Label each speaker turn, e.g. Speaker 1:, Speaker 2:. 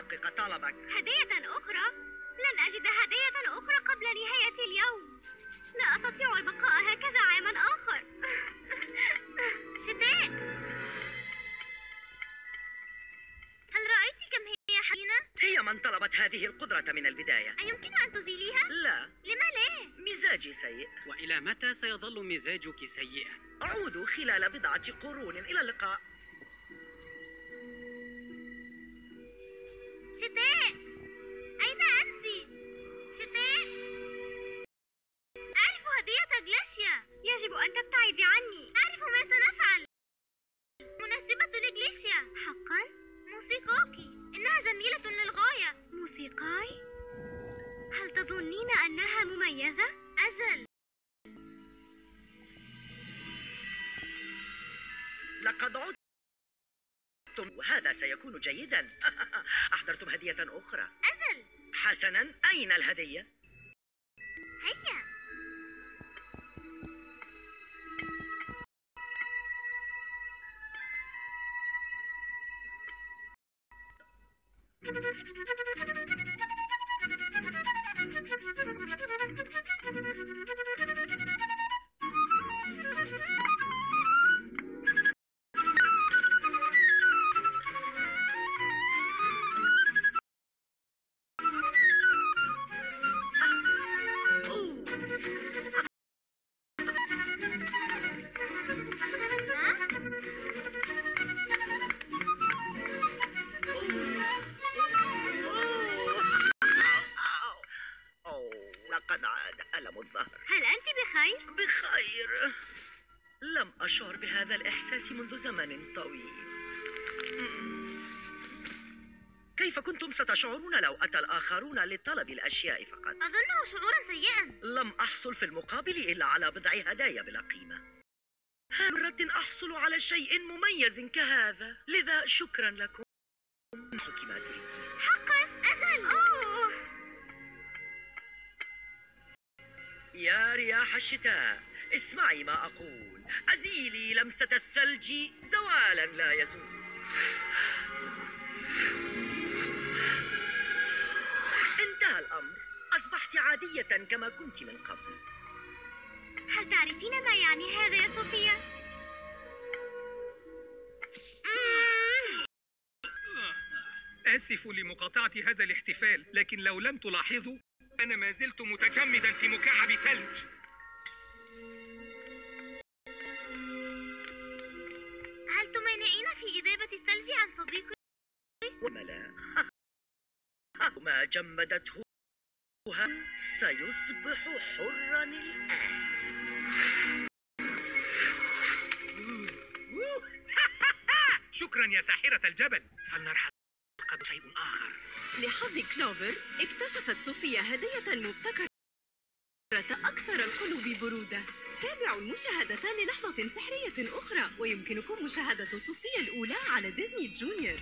Speaker 1: أحقق طلبك
Speaker 2: هدية أخرى؟ لن أجد هدية أخرى قبل نهاية اليوم لا أستطيع البقاء هكذا عاما آخر شتاء هل رأيت كم هي حزينة؟
Speaker 1: هي من طلبت هذه القدرة من البداية
Speaker 2: أيمكن أن تزيليها؟
Speaker 1: لا
Speaker 2: لما لا؟
Speaker 1: مزاجي سيء
Speaker 3: وإلى متى سيظل مزاجك سيئا؟
Speaker 1: أعود خلال بضعة قرون إلى اللقاء
Speaker 2: شتاء أين أنت؟ شتاء أعرف هدية جلاشيا يجب أن تبتعدي عني أعرف ما سنفعل مناسبة لجليشيا حقا؟ موسيقاكي إنها جميلة للغاية موسيقاي؟ هل تظنين أنها مميزة؟ أجل
Speaker 1: لقد عدتم وهذا سيكون جيدا أحضرتم هدية أخرى
Speaker 2: أجل
Speaker 1: حسنا أين الهدية؟
Speaker 2: هيا ها؟
Speaker 1: عاد ألم الظهر.
Speaker 2: هل أنت بخير؟
Speaker 1: بخير. لم أشعر بهذا الإحساس منذ زمن طويل. كيف كنتم ستشعرون لو أتى الآخرون لطلب الأشياء فقط؟
Speaker 2: أظنه شعورا سيئا.
Speaker 1: لم أحصل في المقابل إلا على بضع هدايا بلا قيمة. مرة أحصل على شيء مميز كهذا؟ لذا شكرا لكم. ما تريدين يا رياح الشتاء اسمعي ما أقول. أزيلي لمسة الثلج زوالا لا يزول. انتهى الأمر. أصبحت عادية كما كنت من قبل.
Speaker 2: هل تعرفين ما يعني هذا يا صوفيا؟
Speaker 4: آسف لمقاطعة هذا الاحتفال لكن لو لم تلاحظوا أنا ما زلت متجمدا في مكعب ثلج.
Speaker 2: هل تمانعين في إذابة الثلج عن صديقي؟
Speaker 1: وملا ما جمدته سيصبح حرا الآن.
Speaker 4: شكرا يا ساحرة الجبل. فلنرحل. قد شيء آخر.
Speaker 5: لحظ كلوفر اكتشفت صوفيا هدية مبتكرة أكثر القلوب برودة. تابعوا المشاهدتان للحظة سحرية أخرى ويمكنكم مشاهدة صوفيا الأولى على ديزني جونيور.